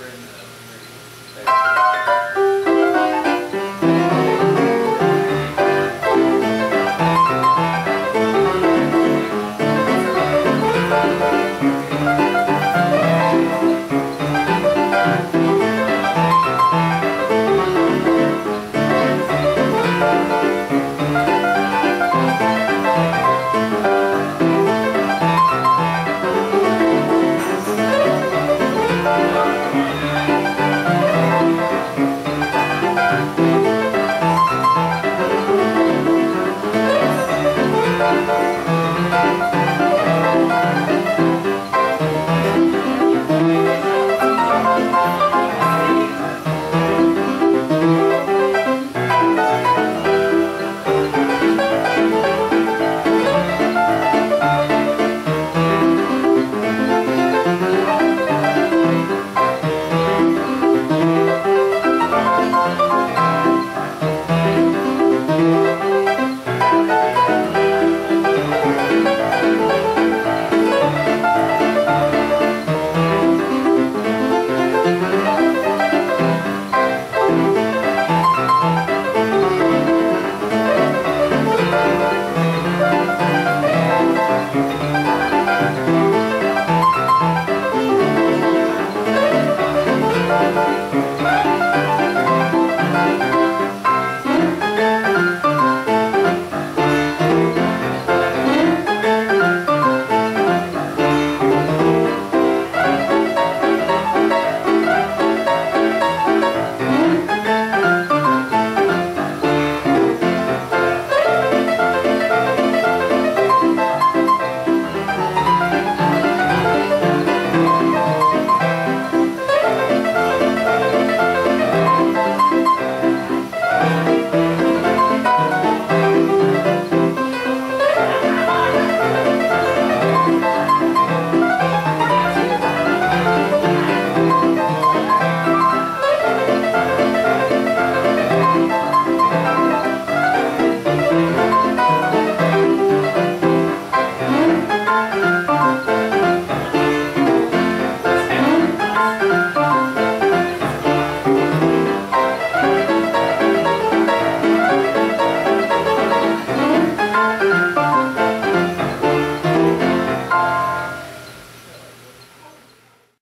Brandon.